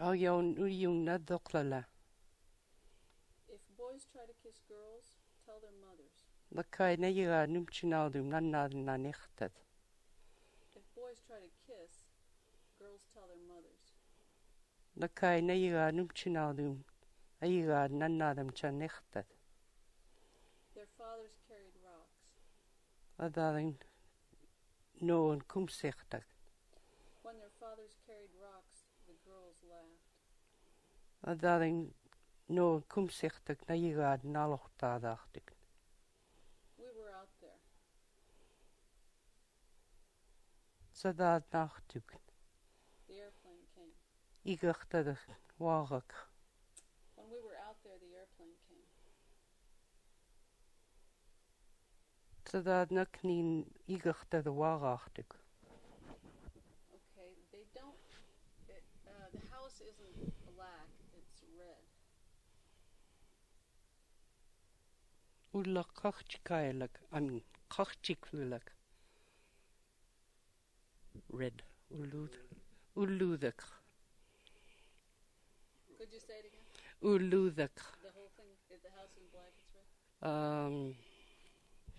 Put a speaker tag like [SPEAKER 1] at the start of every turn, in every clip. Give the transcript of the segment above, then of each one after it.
[SPEAKER 1] Au yon u yung na doklala.
[SPEAKER 2] If boys try to kiss girls, tell their mothers.
[SPEAKER 1] Lakai na yira num chinaldum na na na nechtet.
[SPEAKER 2] If boys try to kiss, girls tell their mothers.
[SPEAKER 1] Lakai na yira num chinaldum na na dum cha nechtet.
[SPEAKER 2] Their fathers carried rocks.
[SPEAKER 1] Adarin no kumsechtak.
[SPEAKER 2] When their fathers carried rocks, the girls laughed.
[SPEAKER 1] Adarin no an kumsichtag na yiga nalochtadachtig.
[SPEAKER 2] We were out there.
[SPEAKER 1] Sadad nachtug.
[SPEAKER 2] The airplane came.
[SPEAKER 1] Igachtad wagak.
[SPEAKER 2] When we were out there, the airplane came.
[SPEAKER 1] Sadad naknin igachtad wagachtig.
[SPEAKER 2] Okay, they don't. It, uh, the house isn't black; it's red.
[SPEAKER 1] Ulla kachtikailag, I mean, kachtiklulag. Red. Ulud. Uludak.
[SPEAKER 2] Could you say it again?
[SPEAKER 1] Uludak.
[SPEAKER 2] The whole thing. The house in black? It's red.
[SPEAKER 1] Um.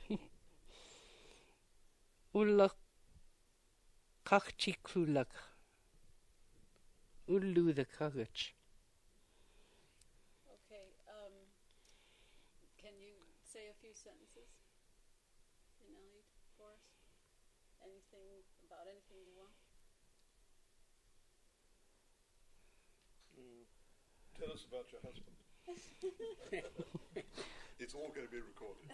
[SPEAKER 1] Ulla kachtiklulag. Uludak agach.
[SPEAKER 2] Okay. Um, can you say a few sentences in Aleut for us? Anything about anything you want?
[SPEAKER 3] Tell us about your husband. it's all going to be recorded.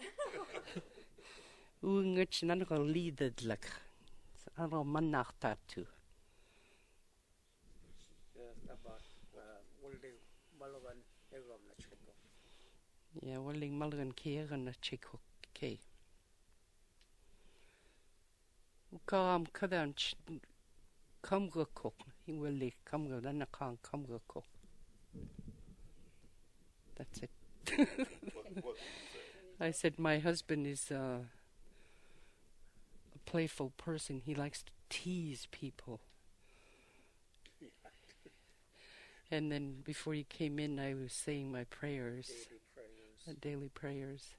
[SPEAKER 1] Ungach nanaka lidadlag. Ano mannachtatu.
[SPEAKER 4] Uh, holding Malagan Egom na Chico.
[SPEAKER 1] Ja, walling malgan keren na chiko ke. Karam kadan kamga kok. He willi kamga dana kan kamga kok. That's it. I said my husband is uh, a playful person. He likes to tease people. And then before you came in, I was saying my prayers,
[SPEAKER 4] Daily prayers.
[SPEAKER 1] uh, daily prayers.